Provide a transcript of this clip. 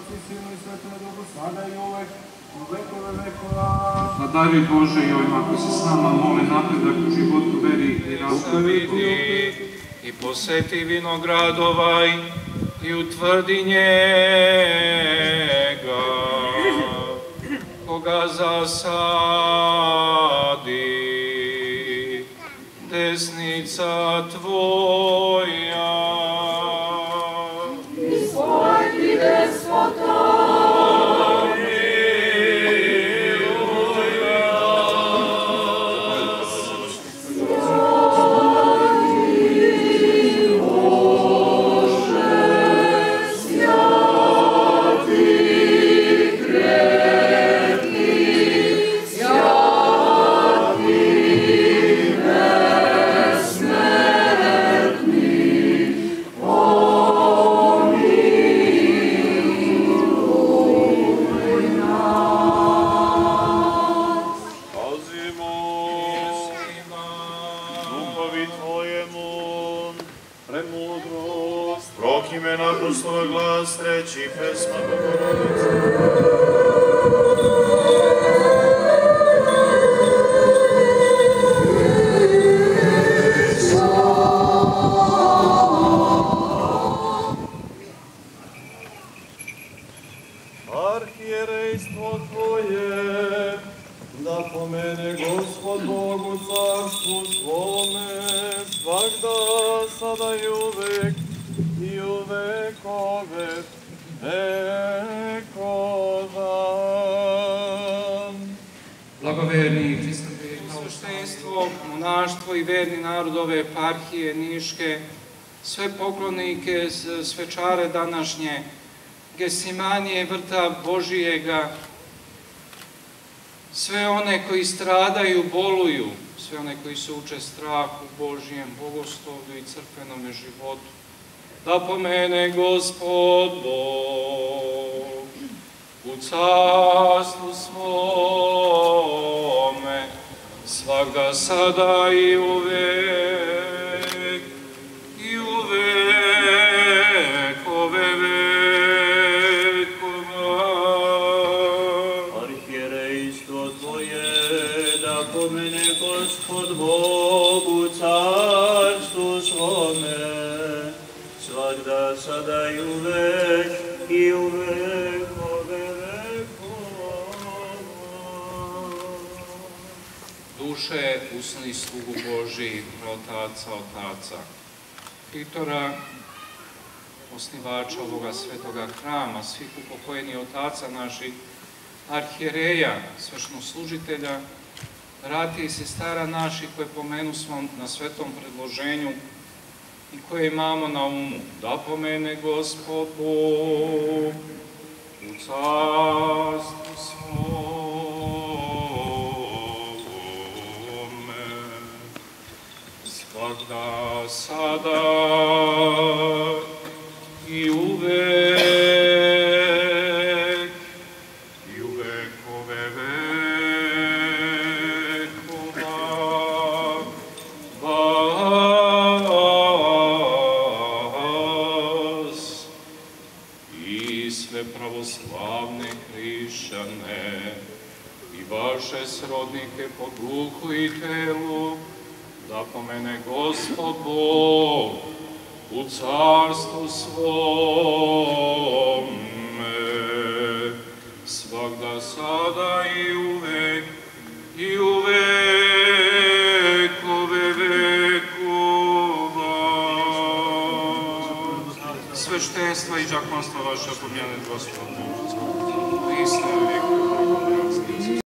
poklonjenje Otcu i Sinu i Svetome Duhu, sada i uvek, u vekove vekova. da daruj Bože i ovima koji se s nama mole napredak u životu, veri i. Zavidi i poseti vinograd ovaj i utvrdi njega, koga zasadi desnica Tvoja. Welcome. Imena apostolova glas, treći pesma Bogorodice. Bog u carstvu svome, svakda, sada i uvek, vekove vekova. Blagoverni i Hristove, Sveštenstvo, monaštvo i verni narod ove eparhije Niške, sve poklonike, svečare današnje, Gesimanije vrta Božijega, sve one koji stradaju, boluju, sve one koji se uče strahu Božijem, bogoslovlju i crkvenome životu, da pomene Gospod Bog u carstvu svome, svakda sada i uvek, i u vekove vekova. Arhijerejstvo Tvoje, da pomene Gospod Bog u carstvu svome, sada i uvek, i u vekove vekova. Duše, usni slugu Boži, otaca, otaca. Pitora, osnivača ovoga svetoga hrama, svih upokojenih otaca naših, arhijereja, svešnoslužitelja, brati i sestara naših koje pomenu smo na svetom predloženju i koje imamo na umu. Da pomene Gospod Bog u carstvu svome, svakda, sada i uvek, sve pravoslavne hrišćane i vaše srodnike po duhu i telu, da pomene Gospod Bog u carstvu svome, svakda sada i uvek, i u Sveštenstva i džakonstva vaše pomjene Gospod Bog. Istina